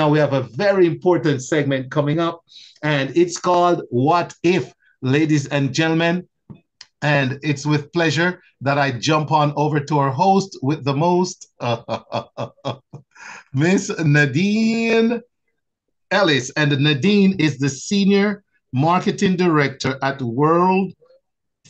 Now we have a very important segment coming up, and it's called What If, ladies and gentlemen. And it's with pleasure that I jump on over to our host with the most, Miss Nadine Ellis. And Nadine is the Senior Marketing Director at World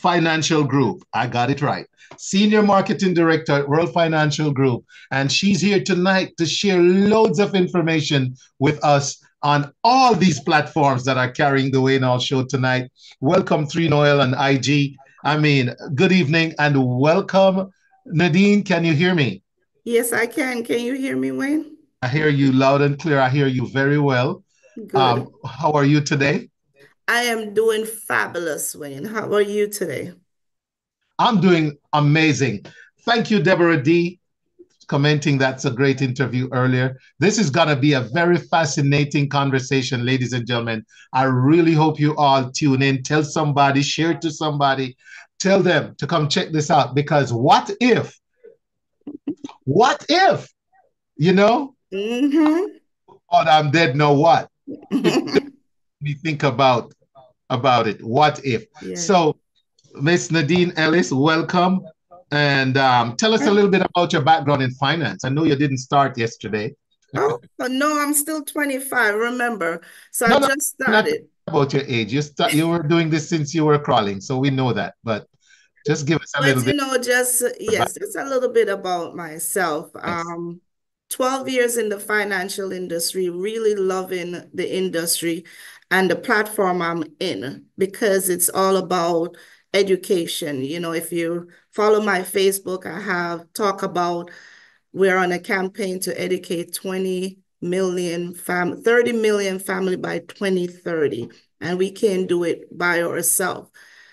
Financial Group. I got it right. Senior Marketing Director at World Financial Group. And she's here tonight to share loads of information with us on all these platforms that are carrying the Wayne Hall show tonight. Welcome, Three Noel and IG. I mean, good evening and welcome. Nadine, can you hear me? Yes, I can. Can you hear me, Wayne? I hear you loud and clear. I hear you very well. Good. Um, how are you today? I am doing fabulous, Wayne. How are you today? I'm doing amazing. Thank you, Deborah D, commenting that's a great interview earlier. This is going to be a very fascinating conversation, ladies and gentlemen. I really hope you all tune in. Tell somebody, share to somebody, tell them to come check this out because what if? What if? You know? Mm-hmm. Oh, I'm dead. Know what? we think about about it. What if? So, Miss Nadine Ellis, welcome. And um, tell us a little bit about your background in finance. I know you didn't start yesterday. Oh, no, I'm still 25, remember. So no, I just started. about your age. You start, you were doing this since you were crawling, so we know that. But just give us a but, little you bit. You know, just yes, it's a little bit about myself. Yes. Um 12 years in the financial industry, really loving the industry and the platform I'm in because it's all about education. You know, if you follow my Facebook, I have talk about we're on a campaign to educate 20 million fam 30 million family by 2030 and we can do it by ourselves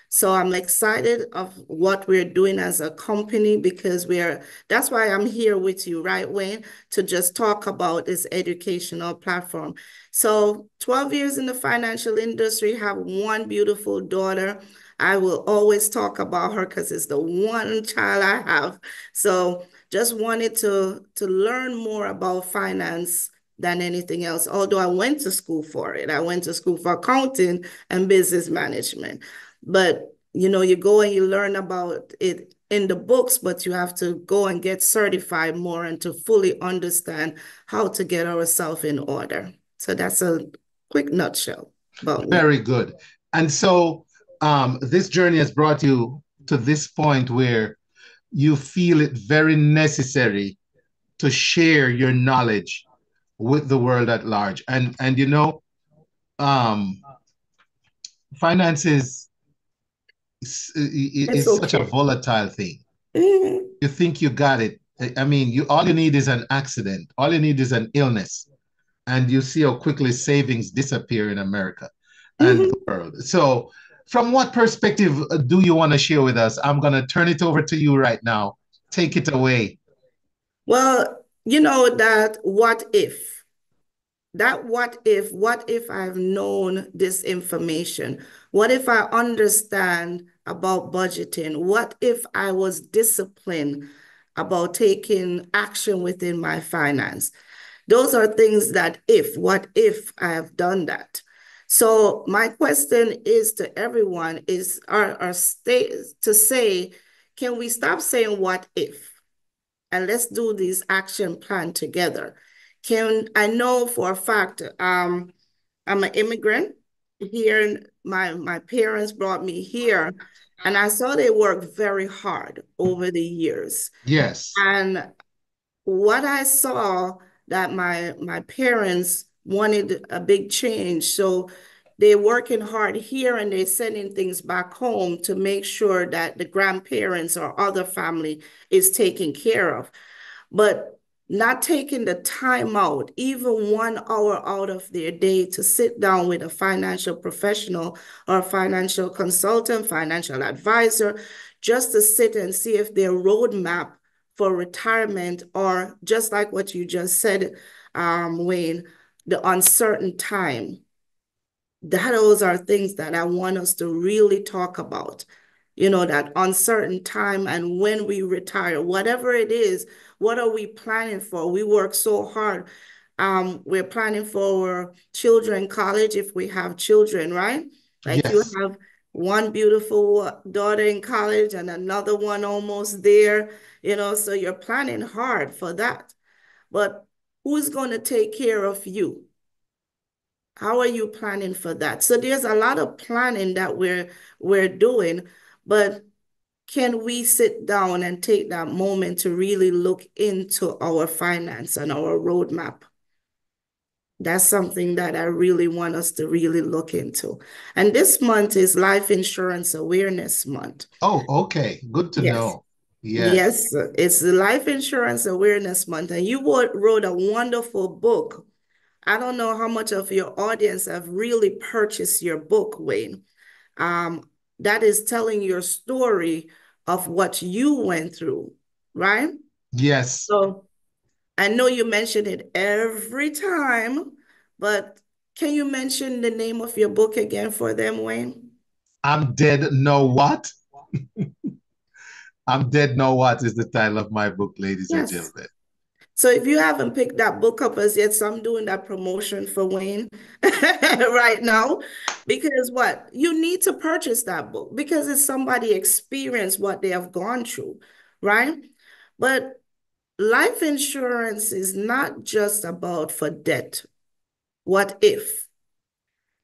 so I'm excited of what we're doing as a company because we're that's why I'm here with you, right, Wayne, to just talk about this educational platform. So 12 years in the financial industry, have one beautiful daughter. I will always talk about her because it's the one child I have. So just wanted to to learn more about finance than anything else. Although I went to school for it, I went to school for accounting and business management. But you know, you go and you learn about it in the books, but you have to go and get certified more and to fully understand how to get ourselves in order. So that's a quick nutshell. About Very me. good. And so um, this journey has brought you to this point where you feel it very necessary to share your knowledge with the world at large. And and you know, um, finances it's, it's okay. such a volatile thing. Mm-hmm. You think you got it. I mean, you all you need is an accident. All you need is an illness, and you see how quickly savings disappear in America and mm-hmm. the world. So, from what perspective do you want to share with us? I'm going to turn it over to you right now. Take it away. Well, you know that what if that what if, what if I've known this information? What if I understand about budgeting? What if I was disciplined about taking action within my finance? Those are things that if, what if I have done that? So my question is to everyone is our, our state to say, can we stop saying what if? And let's do this action plan together. Can I know for a fact, um, I'm an immigrant here. My, my parents brought me here and I saw they worked very hard over the years. Yes. And what I saw that my my parents wanted a big change. So they're working hard here and they're sending things back home to make sure that the grandparents or other family is taken care of. But not taking the time out, even one hour out of their day to sit down with a financial professional or financial consultant, financial advisor, just to sit and see if their roadmap for retirement or just like what you just said, um, Wayne, the uncertain time. That those are things that I want us to really talk about. You know, that uncertain time and when we retire, whatever it is, what are we planning for? We work so hard. Um, we're planning for children college if we have children, right? Like yes. you have one beautiful daughter in college and another one almost there, you know, so you're planning hard for that. But who's going to take care of you? How are you planning for that? So there's a lot of planning that we're we're doing, but can we sit down and take that moment to really look into our finance and our roadmap? That's something that I really want us to really look into. And this month is Life Insurance Awareness Month. Oh, okay. Good to yes. know. Yes. Yes, it's the Life Insurance Awareness Month. And you wrote a wonderful book. I don't know how much of your audience have really purchased your book, Wayne. Um, that is telling your story of what you went through, right? Yes. So I know you mention it every time, but can you mention the name of your book again for them, Wayne? I'm Dead Know What? I'm Dead Know What is the title of my book, ladies yes. and gentlemen. So if you haven't picked that book up as yet, so I'm doing that promotion for Wayne right now. Because what? You need to purchase that book because it's somebody experienced what they have gone through, right? But life insurance is not just about for debt. What if?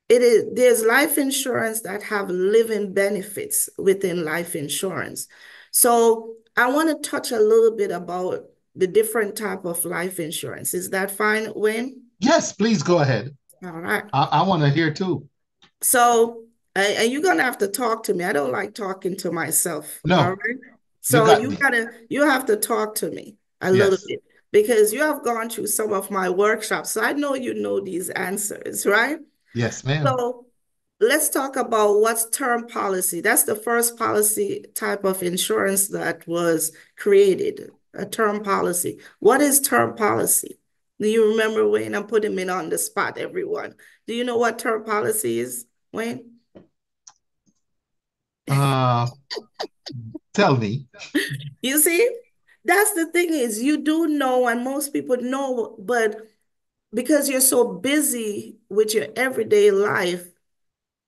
It is there's life insurance that have living benefits within life insurance. So I want to touch a little bit about the different type of life insurance. Is that fine, Wayne? Yes, please go ahead. All right. I, I want to hear too. So, uh, and you're gonna have to talk to me. I don't like talking to myself. No. All right. So you, got you gotta you have to talk to me a yes. little bit because you have gone through some of my workshops. So I know you know these answers, right? Yes, ma'am. So let's talk about what's term policy. That's the first policy type of insurance that was created, a term policy. What is term policy? Do you remember, Wayne? I'm putting it on the spot, everyone. Do you know what term policy is, Wayne? Uh, tell me. You see, that's the thing is you do know, and most people know, but because you're so busy with your everyday life,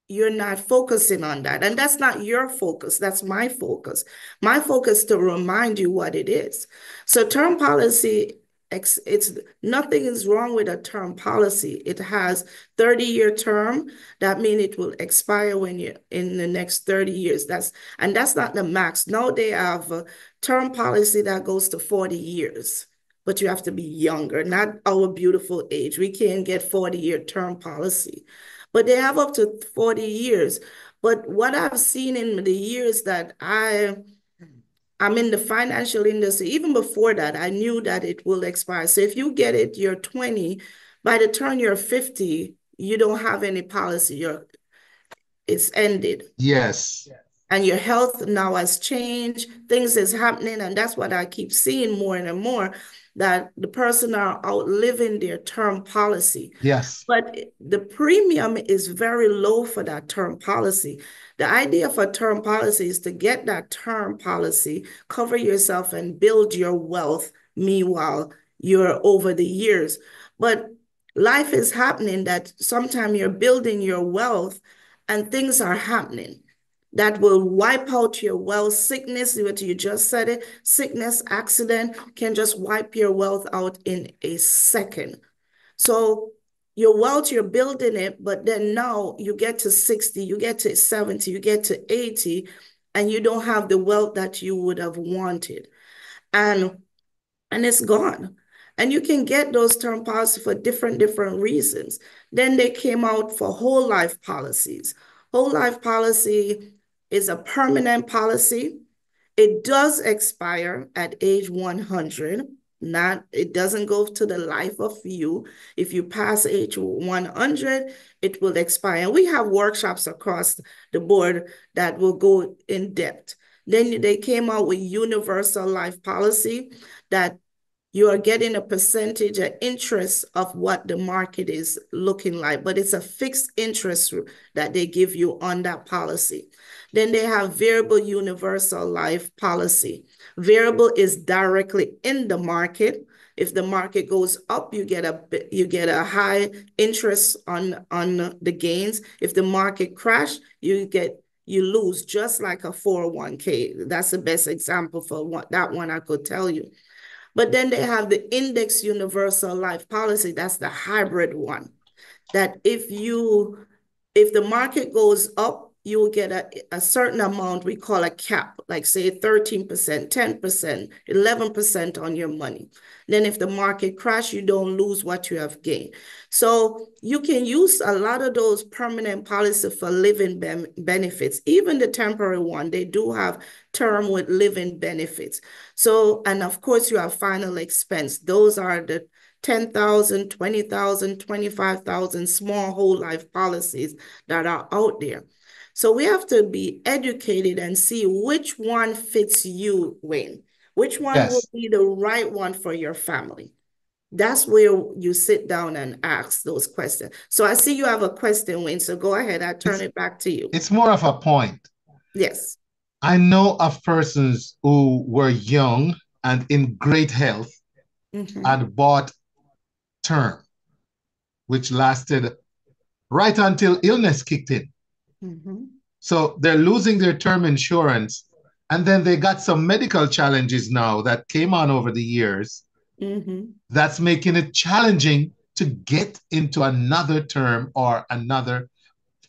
you're not focusing on that. And that's not your focus. That's my focus. My focus to remind you what it is. So term policy it's nothing is wrong with a term policy. It has 30 year term. That means it will expire when you in the next 30 years. That's and that's not the max. Now they have a term policy that goes to 40 years, but you have to be younger, not our beautiful age. We can't get 40 year term policy, but they have up to 40 years. But what I've seen in the years that I I'm in the financial industry. Even before that, I knew that it will expire. So if you get it, you're 20, by the turn you're 50, you don't have any policy. You're it's ended. Yes. And your health now has changed. Things is happening. And that's what I keep seeing more and more that the person are outliving their term policy. Yes. But the premium is very low for that term policy. The idea for term policy is to get that term policy, cover yourself and build your wealth. Meanwhile, you're over the years. But life is happening that sometimes you're building your wealth and things are happening that will wipe out your wealth. Sickness, you just said it, sickness, accident can just wipe your wealth out in a second. So your wealth, you're building it, but then now you get to 60, you get to 70, you get to 80, and you don't have the wealth that you would have wanted. And and it's gone. And you can get those term policies for different, different reasons. Then they came out for whole life policies. Whole life policy is a permanent policy. It does expire at age 100. Not it doesn't go to the life of you. If you pass age 100, it will expire. And we have workshops across the board that will go in depth. Then they came out with universal life policy that you are getting a percentage of interest of what the market is looking like, but it's a fixed interest that they give you on that policy. Then they have variable universal life policy. Variable is directly in the market. If the market goes up, you get a you get a high interest on on the gains. If the market crash, you get you lose just like a 401k. That's the best example for what that one I could tell you. But then they have the index universal life policy. That's the hybrid one. That if you if the market goes up, you will get a, a certain amount we call a cap, like say 13%, 10%, 11% on your money. Then if the market crash, you don't lose what you have gained. So you can use a lot of those permanent policies for living benefits, even the temporary one, they do have term with living benefits. So, and of course you have final expense. Those are the 10,000, 20,000, 25,000 small whole life policies that are out there. So we have to be educated and see which one fits you, Wayne. Which one yes. will be the right one for your family? That's where you sit down and ask those questions. So I see you have a question, Wayne. So go ahead. I turn it's, it back to you. It's more of a point. Yes. I know of persons who were young and in great health mm-hmm. and bought term, which lasted right until illness kicked in. Mm-hmm. So they're losing their term insurance. And then they got some medical challenges now that came on over the years. Mm-hmm. That's making it challenging to get into another term or another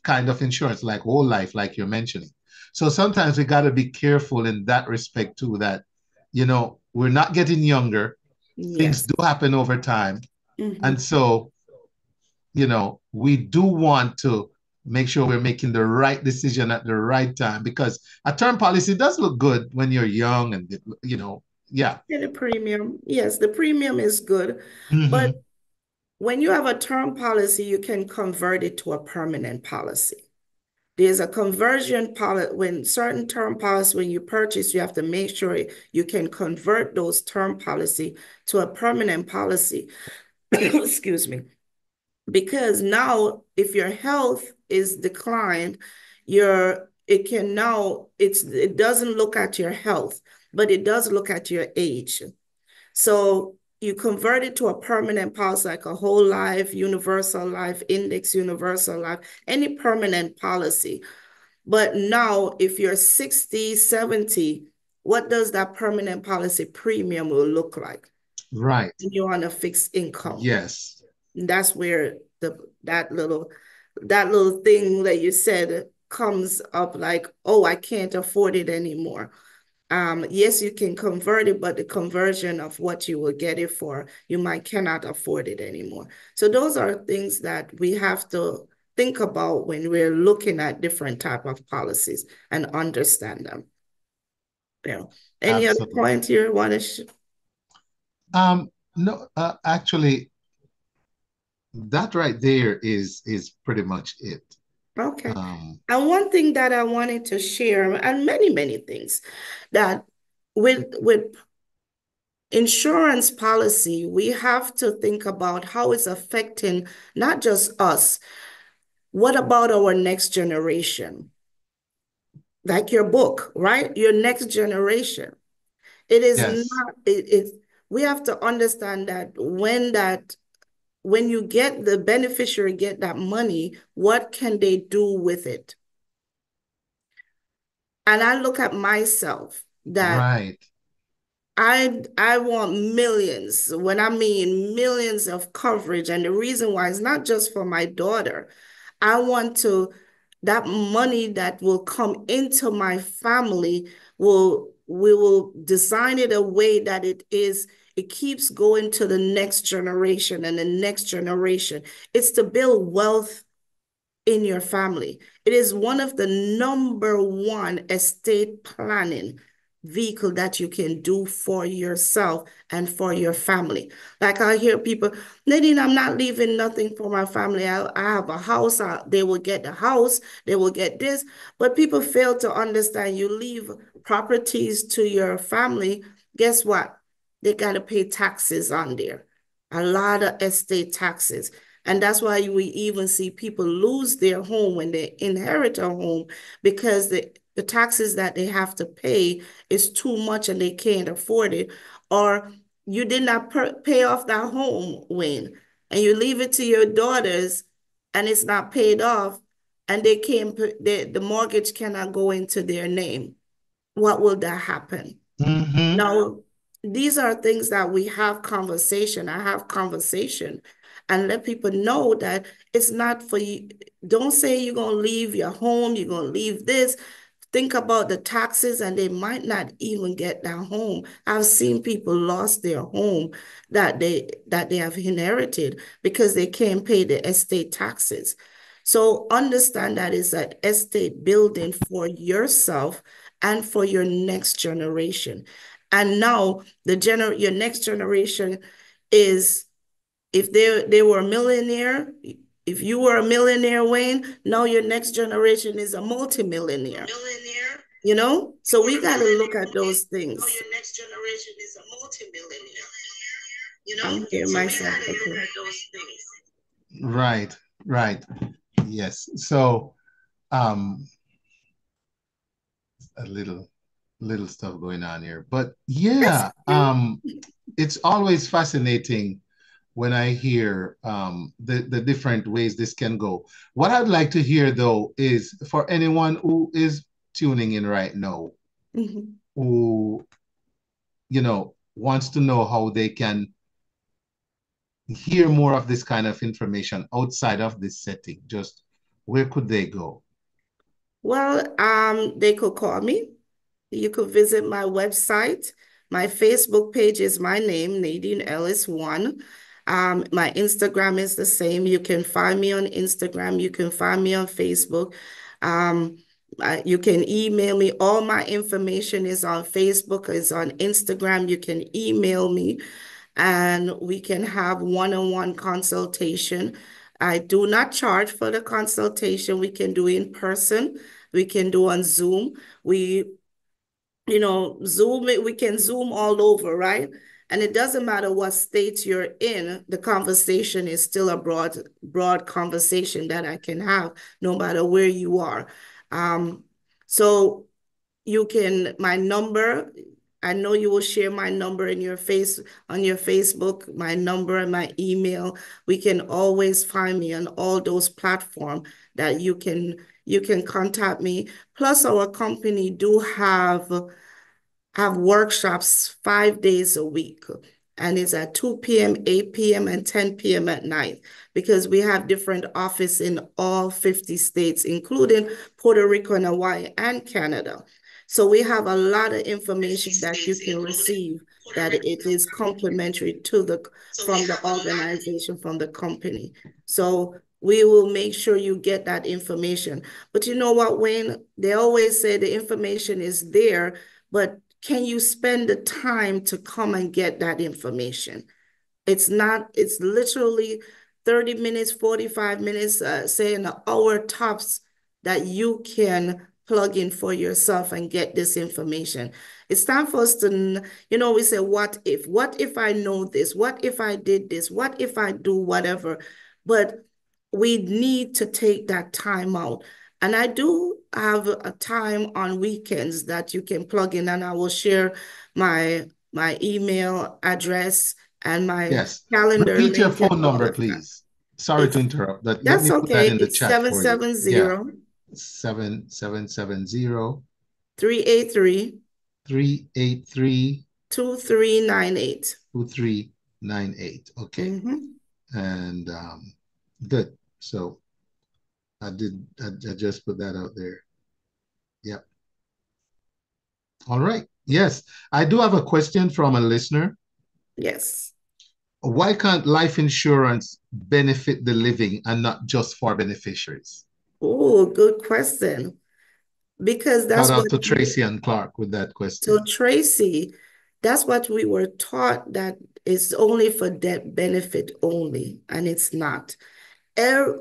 kind of insurance, like whole life, like you're mentioning. So sometimes we got to be careful in that respect too, that, you know, we're not getting younger. Yes. Things do happen over time. Mm-hmm. And so, you know, we do want to make sure we're making the right decision at the right time because a term policy does look good when you're young and you know yeah. And the premium. Yes the premium is good mm-hmm. but when you have a term policy you can convert it to a permanent policy. There's a conversion policy when certain term policy when you purchase you have to make sure you can convert those term policy to a permanent policy. Excuse me. Because now if your health is declined, your it can now it's it doesn't look at your health, but it does look at your age. So you convert it to a permanent policy like a whole life, universal life, index universal life, any permanent policy. But now if you're 60, 70, what does that permanent policy premium will look like? Right. You're on a fixed income. Yes. And that's where the that little that little thing that you said comes up like, oh, I can't afford it anymore. Um, yes, you can convert it, but the conversion of what you will get it for, you might cannot afford it anymore. So those are things that we have to think about when we're looking at different type of policies and understand them. Yeah. Any Absolutely. other point you want to? Um, no, uh, actually, that right there is is pretty much it. Okay. Um, and one thing that I wanted to share, and many many things, that with with insurance policy, we have to think about how it's affecting not just us. What about our next generation? Like your book, right? Your next generation. It is yes. not. It, it. We have to understand that when that when you get the beneficiary get that money, what can they do with it? And I look at myself that right. I I want millions. When I mean millions of coverage, and the reason why is not just for my daughter. I want to that money that will come into my family will we will design it a way that it is it keeps going to the next generation and the next generation. It's to build wealth in your family. It is one of the number one estate planning vehicle that you can do for yourself and for your family. Like I hear people, Nadine, I'm not leaving nothing for my family. I, I have a house. I, they will get the house. They will get this. But people fail to understand you leave properties to your family. Guess what? They got to pay taxes on there, a lot of estate taxes. And that's why we even see people lose their home when they inherit a home because the, the taxes that they have to pay is too much and they can't afford it. Or you did not pay off that home, Wayne, and you leave it to your daughters and it's not paid off and they came they, the mortgage cannot go into their name what will that happen mm-hmm. now these are things that we have conversation. I have conversation and let people know that it's not for you. Don't say you're going to leave your home you're going to leave this. Think about the taxes and they might not even get their home. I've seen people lost their home that they that they have inherited because they can't pay the estate taxes. So understand that is an estate building for yourself and for your next generation and now the gener your next generation is if they they were a millionaire if you were a millionaire, Wayne, now your next generation is a multimillionaire. Millionaire. You know? So we got to look at those things. Now your next generation is a multimillionaire. You know? I'm hearing so myself. Right, right. Yes. So um a little little stuff going on here. But yeah, um it's always fascinating when I hear um, the, the different ways this can go. What I'd like to hear, though, is for anyone who is tuning in right now, mm-hmm. who, you know, wants to know how they can hear more of this kind of information outside of this setting, just where could they go? Well, um, they could call me. You could visit my website. My Facebook page is my name, Nadine Ellis One. Um, my Instagram is the same. You can find me on Instagram. You can find me on Facebook. Um, you can email me. All my information is on Facebook, is on Instagram. You can email me and we can have one-on-one consultation. I do not charge for the consultation. We can do in person. We can do on Zoom. We, you know, Zoom, we can Zoom all over, right? And it doesn't matter what state you're in, the conversation is still a broad, broad conversation that I can have no matter where you are. Um, so you can, my number, I know you will share my number in your face on your Facebook, my number and my email. We can always find me on all those platforms that you can you can contact me. Plus, our company do have have workshops five days a week. And it's at 2 p.m., 8 p.m., and 10 p.m. at night because we have different offices in all 50 states, including Puerto Rico and Hawaii and Canada. So we have a lot of information that you can receive that it is complimentary to the from the organization, from the company. So we will make sure you get that information. But you know what, Wayne? They always say the information is there, but can you spend the time to come and get that information? It's not, it's literally 30 minutes, 45 minutes, uh, say an hour tops that you can plug in for yourself and get this information. It's time for us to, you know, we say, what if? What if I know this? What if I did this? What if I do whatever? But we need to take that time out. And I do have a time on weekends that you can plug in and I will share my my email address and my yes. calendar. Repeat your phone number, please. Sorry it's, to interrupt. That, that's okay. That it's 770 yeah. 7770 383 383 2398 2398 okay mm -hmm. and um good so I did, I, I just put that out there. Yep. All right. Yes. I do have a question from a listener. Yes. Why can't life insurance benefit the living and not just for beneficiaries? Oh, good question. Because that's Shout out to Tracy we, and Clark with that question. So Tracy, that's what we were taught that is only for debt benefit only, and it's not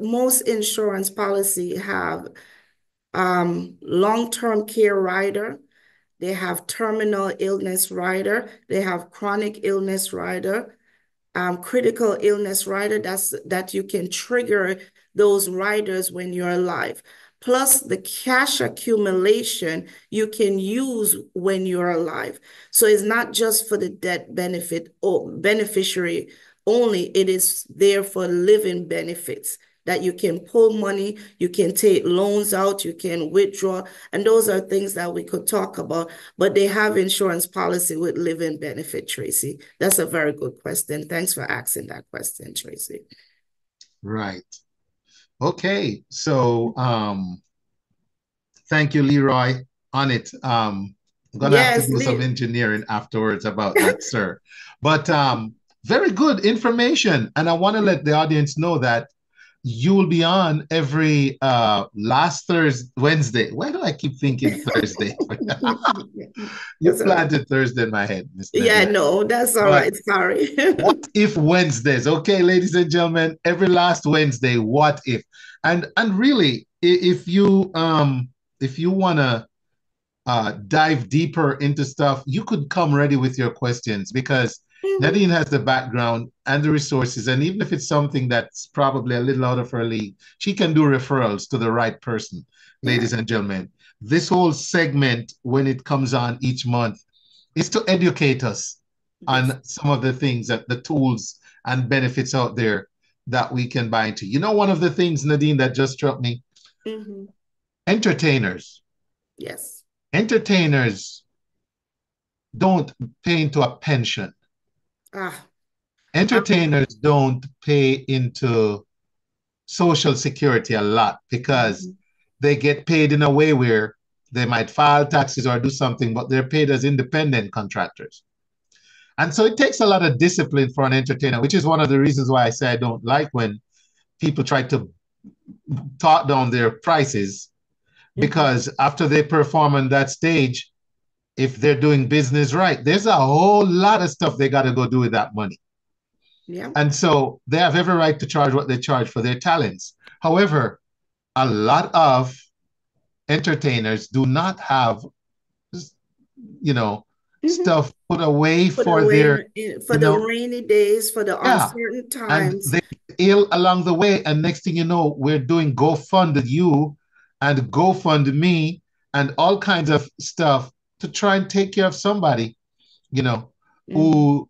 most insurance policy have um, long-term care rider, they have terminal illness rider, they have chronic illness rider, um, critical illness rider, that's that you can trigger those riders when you're alive. plus the cash accumulation you can use when you're alive. So it's not just for the debt benefit or beneficiary only, it is there for living benefits that you can pull money, you can take loans out, you can withdraw. And those are things that we could talk about, but they have insurance policy with living benefit, Tracy. That's a very good question. Thanks for asking that question, Tracy. Right. Okay, so um, thank you, Leroy, on it. Um, I'm gonna yes, have to do some engineering afterwards about that, sir. But um, very good information, and I want to let the audience know that you will be on every uh last Thursday, Wednesday. Why do I keep thinking Thursday? you planted Thursday in my head. Mr. Yeah, no, that's all but right. Sorry. what if Wednesdays? Okay, ladies and gentlemen, every last Wednesday, what if? And and really, if you um if you wanna uh dive deeper into stuff, you could come ready with your questions because. Nadine has the background and the resources, and even if it's something that's probably a little out of her league, she can do referrals to the right person, yeah. ladies and gentlemen. This whole segment, when it comes on each month, is to educate us yes. on some of the things that the tools and benefits out there that we can buy into. You know, one of the things, Nadine, that just struck me mm-hmm. entertainers. Yes. Entertainers don't pay into a pension. Ah. Entertainers don't pay into social security a lot because mm-hmm. they get paid in a way where they might file taxes or do something, but they're paid as independent contractors. And so it takes a lot of discipline for an entertainer, which is one of the reasons why I say I don't like when people try to talk down their prices because after they perform on that stage, if they're doing business right. There's a whole lot of stuff they got to go do with that money. Yeah. And so they have every right to charge what they charge for their talents. However, a lot of entertainers do not have, you know, mm-hmm. stuff put away put for away their for the know, rainy days, for the yeah. uncertain times. And they ill along the way, and next thing you know, we're doing GoFund you and GoFund me and all kinds of stuff to try and take care of somebody, you know, mm. who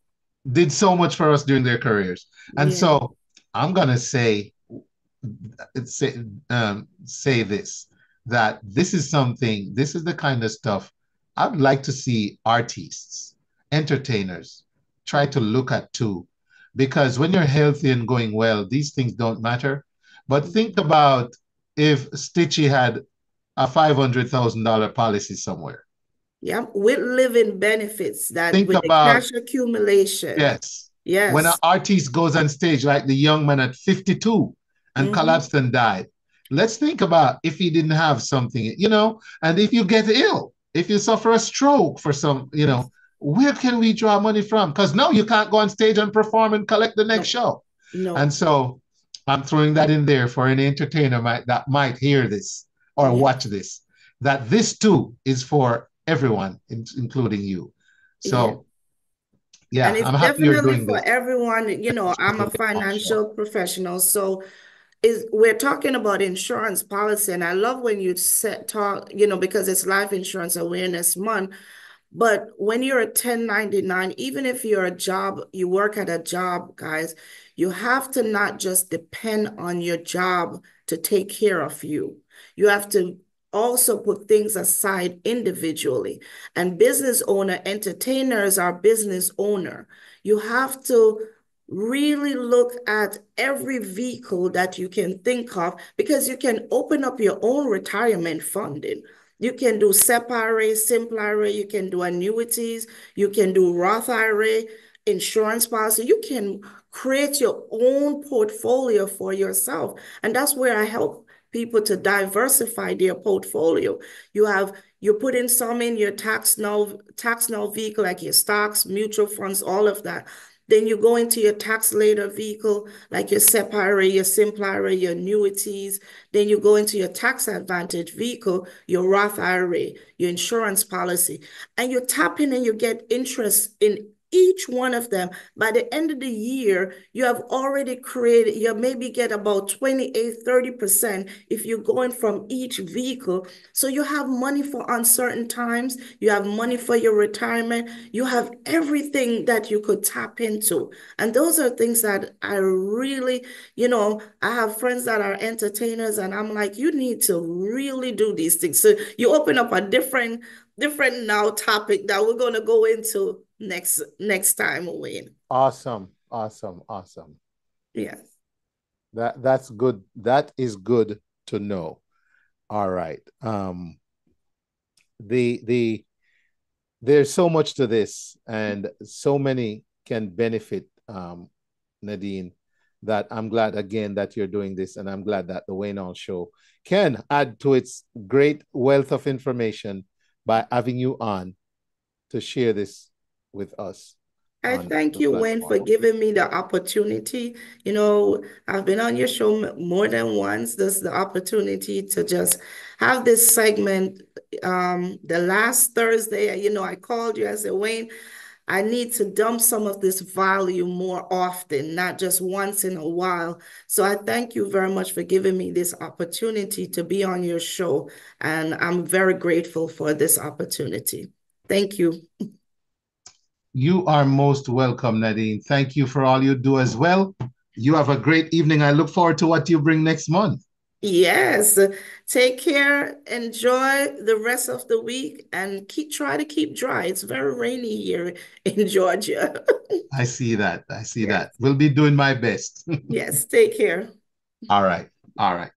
did so much for us during their careers. And yeah. so I'm gonna say say um, say this that this is something. This is the kind of stuff I'd like to see artists, entertainers try to look at too, because when you're healthy and going well, these things don't matter. But think about if Stitchy had a five hundred thousand dollar policy somewhere yeah, with living benefits that Think with about, cash accumulation. Yes. Yes. When an artist goes on stage, like the young man at 52 and mm-hmm. collapsed and died. Let's think about if he didn't have something, you know, and if you get ill, if you suffer a stroke for some, you know, where can we draw money from? Because now you can't go on stage and perform and collect the next no. show. No. And so I'm throwing that in there for any entertainer might, that might hear this or watch this, that this too is for everyone, in, including you. So, yeah, yeah and it's I'm happy you're doing for this. everyone. You know, I'm a financial professional, so is we're talking about insurance policy, and I love when you set talk. You know, because it's Life Insurance Awareness Month. But when you're a 1099, even if you're a job, you work at a job, guys, you have to not just depend on your job to take care of you. You have to also put things aside individually. And business owner, entertainers are business owner. You have to really look at every vehicle that you can think of because you can open up your own retirement funding. You can do SEP IRA, simple IRA, you can do annuities, you can do Roth IRA, insurance policy. You can create your own portfolio for yourself. And that's where I help people to diversify their portfolio. You have you put in some in your tax now tax now vehicle like your stocks, mutual funds, all of that. Then you go into your tax later vehicle like your SEP IRA, your simple IRA, your annuities. Then you go into your tax advantage vehicle, your Roth IRA, your insurance policy, and you tap in and you get interest in each one of them. By the end of the year, you have already created, you maybe get about 28, 30% if you're going from each vehicle. So you have money for uncertain times, you have money for your retirement, you have everything that you could tap into. And those are things that I really, you know, I have friends that are entertainers, and I'm like, you need to really do these things. So you open up a different different now topic that we're going to go into next next time, Wayne. Awesome, awesome, awesome. Yes. That that's good. That is good to know. All right. Um the the there's so much to this and so many can benefit um Nadine that I'm glad again that you're doing this and I'm glad that the Wayne Hall show can add to its great wealth of information by having you on to share this with us. I thank you, Wayne, for giving me the opportunity. You know, I've been on your show more than once. This is the opportunity to just have this segment. Um, the last Thursday, you know, I called you. I said, Wayne, I need to dump some of this value more often, not just once in a while. So I thank you very much for giving me this opportunity to be on your show. And I'm very grateful for this opportunity. Thank you. You are most welcome, Nadine. Thank you for all you do as well. You have a great evening. I look forward to what you bring next month. Yes. Take care. Enjoy the rest of the week and keep try to keep dry. It's very rainy here in Georgia. I see that. I see yes. that. We'll be doing my best. yes. Take care. All right. All right.